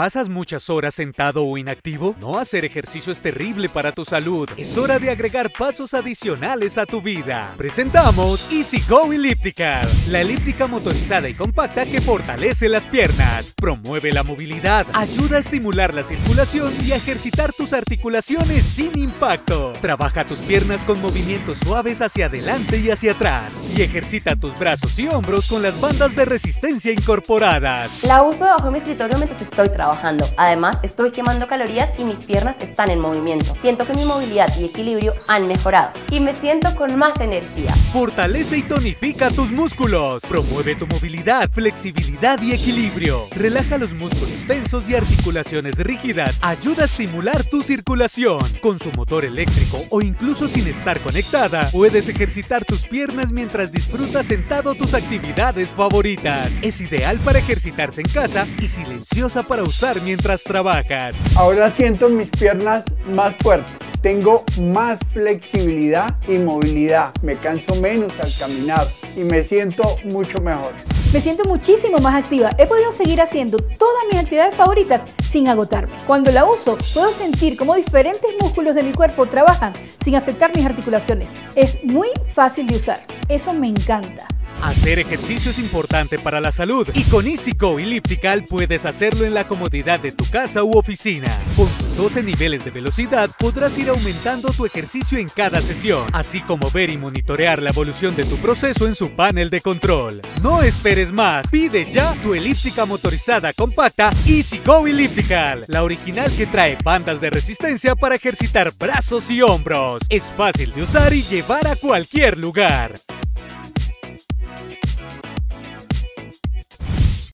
¿Pasas muchas horas sentado o inactivo? No hacer ejercicio es terrible para tu salud. Es hora de agregar pasos adicionales a tu vida. Presentamos Easy Go Elliptical, la elíptica motorizada y compacta que fortalece las piernas, promueve la movilidad, ayuda a estimular la circulación y a ejercitar tus articulaciones sin impacto. Trabaja tus piernas con movimientos suaves hacia adelante y hacia atrás y ejercita tus brazos y hombros con las bandas de resistencia incorporadas. La uso debajo de mi escritorio mientras estoy trabajando. Además, estoy quemando calorías y mis piernas están en movimiento. Siento que mi movilidad y equilibrio han mejorado y me siento con más energía. Fortalece y tonifica tus músculos. Promueve tu movilidad, flexibilidad y equilibrio. Relaja los músculos tensos y articulaciones rígidas. Ayuda a estimular tu circulación. Con su motor eléctrico o incluso sin estar conectada, puedes ejercitar tus piernas mientras disfrutas sentado tus actividades favoritas. Es ideal para ejercitarse en casa y silenciosa para usar mientras trabajas. Ahora siento mis piernas más fuertes. Tengo más flexibilidad y movilidad. Me canso menos al caminar y me siento mucho mejor. Me siento muchísimo más activa. He podido seguir haciendo todas mis actividades favoritas sin agotarme. Cuando la uso, puedo sentir cómo diferentes músculos de mi cuerpo trabajan sin afectar mis articulaciones. Es muy fácil de usar. Eso me encanta. Hacer ejercicio es importante para la salud y con EasyGo Elliptical puedes hacerlo en la comodidad de tu casa u oficina. Con sus 12 niveles de velocidad podrás ir aumentando tu ejercicio en cada sesión, así como ver y monitorear la evolución de tu proceso en su panel de control. No esperes más, pide ya tu elíptica motorizada compacta EasyGo Elliptical, la original que trae bandas de resistencia para ejercitar brazos y hombros. Es fácil de usar y llevar a cualquier lugar.